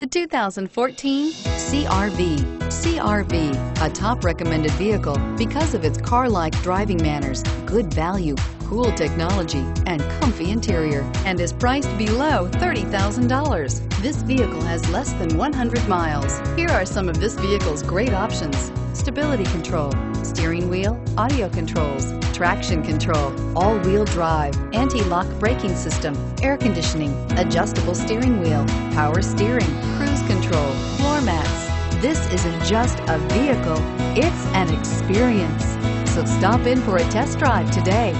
The 2014 CRV. CRV, a top recommended vehicle because of its car-like driving manners, good value, cool technology, and comfy interior, and is priced below $30,000. This vehicle has less than 100 miles. Here are some of this vehicle's great options. Stability control, steering wheel, audio controls, traction control, all-wheel drive, anti-lock braking system, air conditioning, adjustable steering wheel, power steering, cruise control, floor mats. This isn't just a vehicle, it's an experience. So stop in for a test drive today.